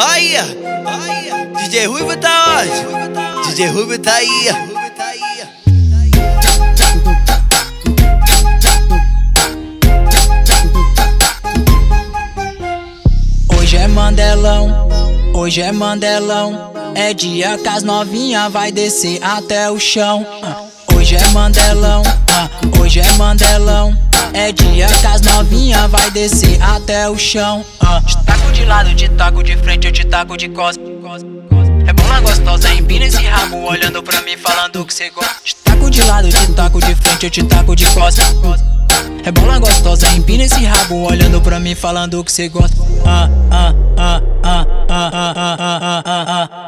Aí, DJ Ruivo tá onde? DJ Ruivo tá aí. Hoje é Mandelão, hoje é Mandelão. É dia que as novinha vai descer até o chão. Ah, Hoje é Mandelão, ah, hoje é Mandelão. É dia que as novinha vai descer até o chão. Ah, Te taco de lado, te taco de frente, eu te taco de costas. É bola gostosa, empina esse rabo olhando pra mim falando que cê gosta. Te taco de lado, te taco de frente, eu te taco de costas. É bola gostosa, empina esse rabo olhando pra mim falando que cê gosta. Ah, ah, ah, ah,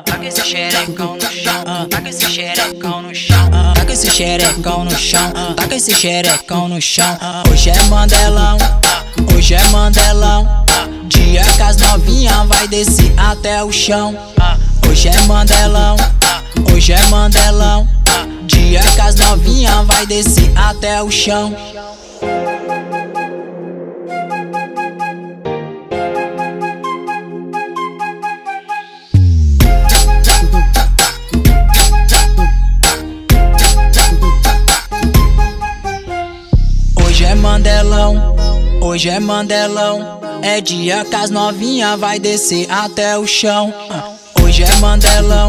Taca esse xerecão no chão, taca esse xerecão no chão, taca esse xerecão no chão, esse xerecão no chão. Hoje é Mandelão, hoje é Mandelão. Dia que as novinha vai descer até o chão. Hoje é Mandelão, hoje é Mandelão. Dia que as novinha vai descer até o chão. Mandelão, hoje é Mandelão. É dia que as novinha vai descer até o chão. Hoje é Mandelão,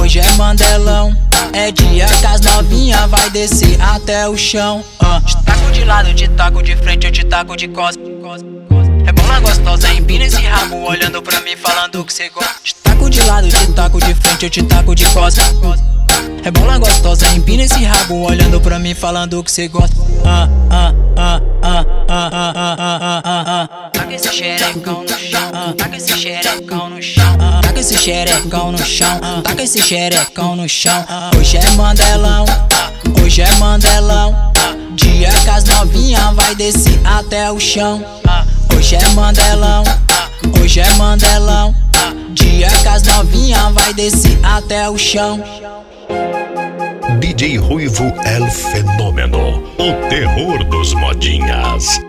hoje é Mandelão. É dia que as novinha vai descer até o chão. Taco de lado, te taco de frente, eu te taco de costas. É bola gostosa, empina esse rabo olhando pra mim falando que cê gosta. Taco de lado, te taco de frente, eu te taco de costas. É bola gostosa, empina esse rabo olhando pra mim falando que cê gosta. Ah, ah, ah, ah, ah, ah, ah, ah, ah, ah. Taca esse xerecão no chão, ah, taca esse xerecão no chão, ah, taca esse xerecão no chão, ah, taca esse xerecão no chão. ah. Hoje é Mandelão, ah, hoje é Mandelão. ah. Dia que as novinha vai descer até o chão. ah. Hoje é Mandelão, ah, hoje é Mandelão. Dia que as novinha vai descer até o chão. DJ Ruivo El Fenômeno, o terror dos modinhas.